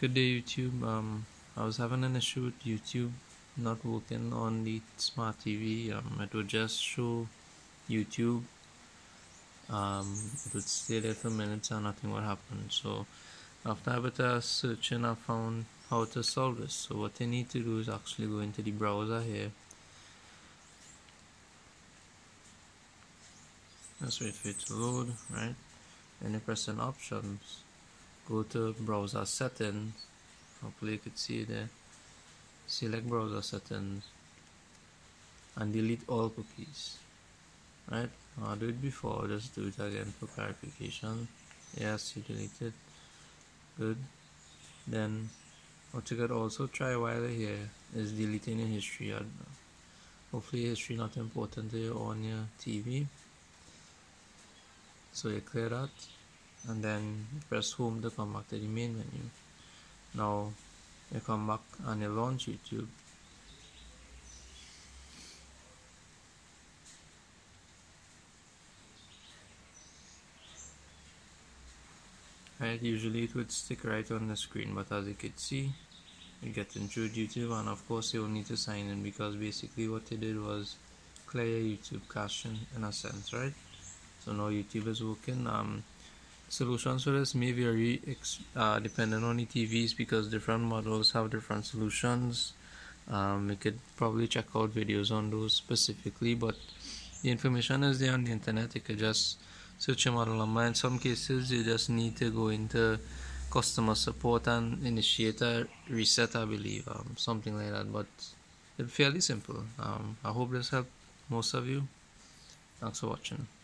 Good day YouTube. Um, I was having an issue with YouTube not working on the smart TV. Um, it would just show YouTube. Um, it would stay there for minutes and nothing would happen. So after a bit of searching, I found how to solve this. So what you need to do is actually go into the browser here. Just wait for it to load, right? And you press on options go to browser settings. Hopefully you could see there select browser settings and delete all cookies. Right? I'll do it before. Just do it again for clarification. Yes you deleted. Good. Then what you could also try while here is deleting your history. Uh, hopefully history not important to you on your TV so you clear that and then press home to come back to the main menu now you come back and you launch YouTube. Right usually it would stick right on the screen but as you can see you get into YouTube and of course you'll need to sign in because basically what they did was clear YouTube cache in a sense right? So now YouTube is working um Solutions for this may vary uh, depending on the TVs because different models have different solutions. Um, you could probably check out videos on those specifically, but the information is there on the internet. You could just search a model number. In some cases, you just need to go into customer support and initiate a reset, I believe, um, something like that. But it's fairly simple. Um, I hope this helped most of you. Thanks for watching.